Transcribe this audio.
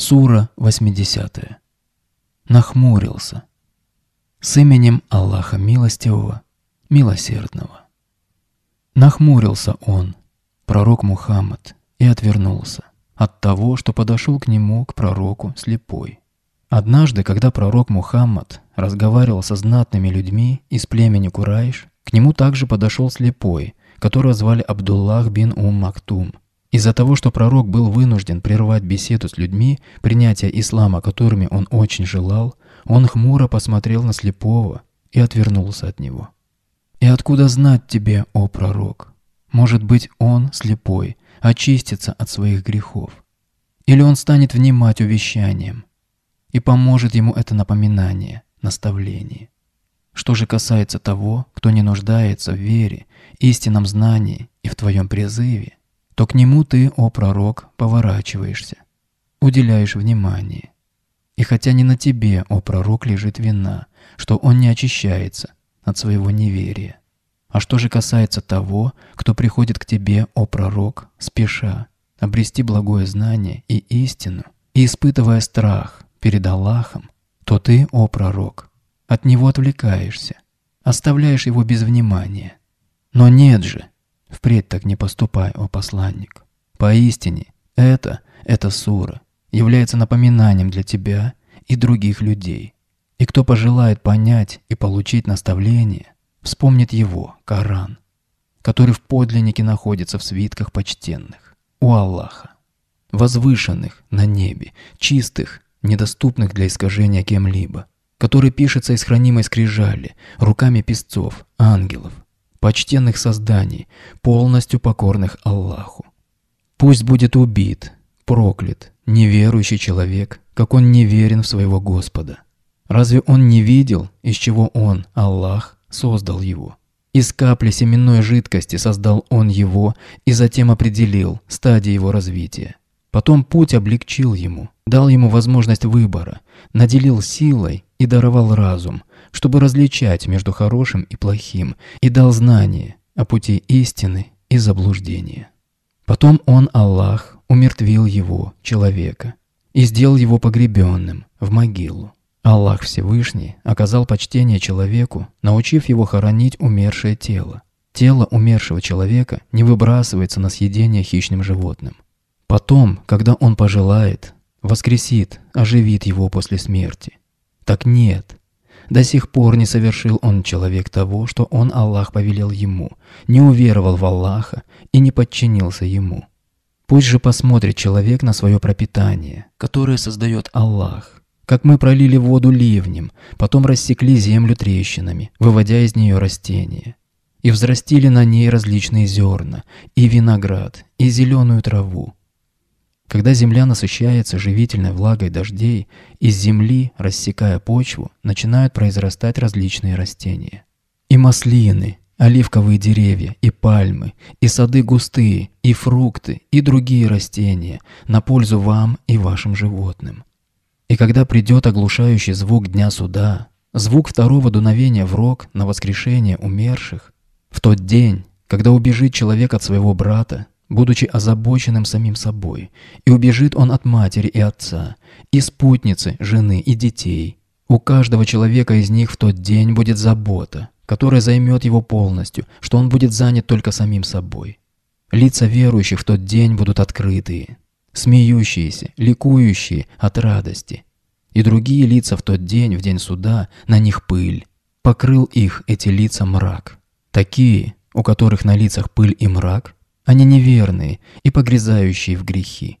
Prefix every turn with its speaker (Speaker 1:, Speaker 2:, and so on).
Speaker 1: Сура 80. Нахмурился. С именем Аллаха Милостивого, Милосердного. Нахмурился он, пророк Мухаммад, и отвернулся от того, что подошел к нему, к пророку, слепой. Однажды, когда пророк Мухаммад разговаривал со знатными людьми из племени Курайш, к нему также подошел слепой, которого звали Абдуллах бин Ум Мактум – из-за того, что пророк был вынужден прервать беседу с людьми, принятия ислама, которыми он очень желал, он хмуро посмотрел на слепого и отвернулся от него. «И откуда знать тебе, о пророк? Может быть, он, слепой, очистится от своих грехов? Или он станет внимать увещанием? И поможет ему это напоминание, наставление? Что же касается того, кто не нуждается в вере, истинном знании и в твоем призыве, то к нему ты, о пророк, поворачиваешься, уделяешь внимание. И хотя не на тебе, о пророк, лежит вина, что он не очищается от своего неверия. А что же касается того, кто приходит к тебе, о пророк, спеша, обрести благое знание и истину, и испытывая страх перед Аллахом, то ты, о пророк, от него отвлекаешься, оставляешь его без внимания. Но нет же, Впредь так не поступай, о посланник. Поистине, это, эта сура, является напоминанием для тебя и других людей. И кто пожелает понять и получить наставление, вспомнит его, Коран, который в подлиннике находится в свитках почтенных, у Аллаха, возвышенных на небе, чистых, недоступных для искажения кем-либо, который пишется из хранимой скрижали, руками песцов, ангелов, почтенных созданий, полностью покорных Аллаху. Пусть будет убит, проклят, неверующий человек, как он неверен в своего Господа. Разве он не видел, из чего он, Аллах, создал его? Из капли семенной жидкости создал он его и затем определил стадии его развития. Потом путь облегчил ему, дал ему возможность выбора, наделил силой и даровал разум, чтобы различать между хорошим и плохим, и дал знание о пути истины и заблуждения. Потом он, Аллах, умертвил его, человека, и сделал его погребенным в могилу. Аллах Всевышний оказал почтение человеку, научив его хоронить умершее тело. Тело умершего человека не выбрасывается на съедение хищным животным. Потом, когда он пожелает, воскресит, оживит его после смерти. Так нет, до сих пор не совершил он человек того, что он Аллах повелел ему, не уверовал в Аллаха и не подчинился ему. Пусть же посмотрит человек на свое пропитание, которое создает Аллах. Как мы пролили воду ливнем, потом рассекли землю трещинами, выводя из нее растения. И взрастили на ней различные зерна, и виноград, и зеленую траву, когда земля насыщается живительной влагой дождей, из земли, рассекая почву, начинают произрастать различные растения. И маслины, оливковые деревья, и пальмы, и сады густые, и фрукты, и другие растения, на пользу вам и вашим животным. И когда придет оглушающий звук Дня Суда, звук второго дуновения в рог на воскрешение умерших, в тот день, когда убежит человек от своего брата, будучи озабоченным самим собой, и убежит он от матери и отца, и спутницы, жены и детей. У каждого человека из них в тот день будет забота, которая займет его полностью, что он будет занят только самим собой. Лица верующих в тот день будут открытые, смеющиеся, ликующие от радости. И другие лица в тот день, в день суда, на них пыль. Покрыл их эти лица мрак. Такие, у которых на лицах пыль и мрак – они неверные и погрязающие в грехи.